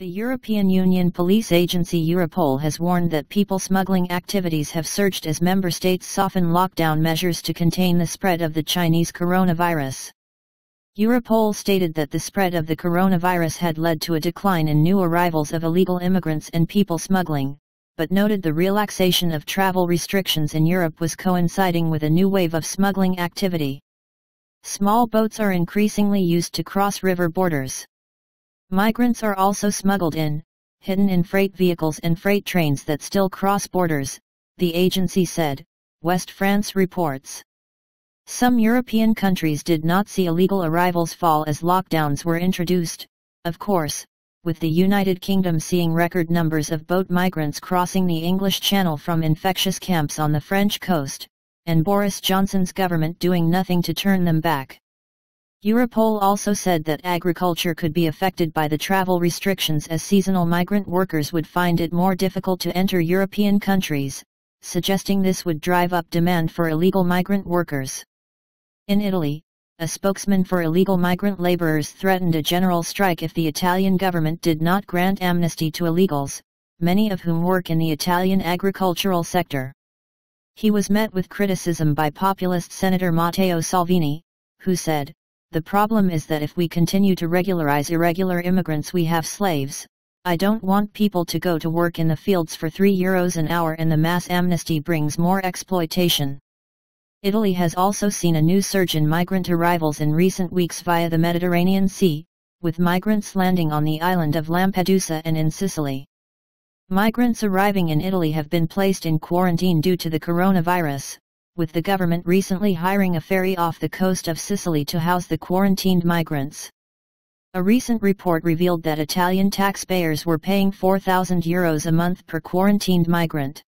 The European Union police agency Europol has warned that people smuggling activities have surged as member states soften lockdown measures to contain the spread of the Chinese coronavirus. Europol stated that the spread of the coronavirus had led to a decline in new arrivals of illegal immigrants and people smuggling, but noted the relaxation of travel restrictions in Europe was coinciding with a new wave of smuggling activity. Small boats are increasingly used to cross river borders. Migrants are also smuggled in, hidden in freight vehicles and freight trains that still cross borders, the agency said, Ouest France reports. Some European countries did not see illegal arrivals fall as lockdowns were introduced, of course, with the United Kingdom seeing record numbers of boat migrants crossing the English Channel from infectious camps on the French coast, and Boris Johnson's government doing nothing to turn them back. Europol also said that agriculture could be affected by the travel restrictions as seasonal migrant workers would find it more difficult to enter European countries, suggesting this would drive up demand for illegal migrant workers. In Italy, a spokesman for illegal migrant laborers threatened a general strike if the Italian government did not grant amnesty to illegals, many of whom work in the Italian agricultural sector. He was met with criticism by populist Senator Matteo Salvini, who said, the problem is that if we continue to regularize irregular immigrants we have slaves. I don't want people to go to work in the fields for 3 euros an hour and the mass amnesty brings more exploitation. Italy has also seen a new surge in migrant arrivals in recent weeks via the Mediterranean Sea, with migrants landing on the island of Lampedusa and in Sicily. Migrants arriving in Italy have been placed in quarantine due to the coronavirus, with the government recently hiring a ferry off the coast of Sicily to house the quarantined migrants. A recent report revealed that Italian taxpayers were paying 4,000 euros a month per quarantined migrant.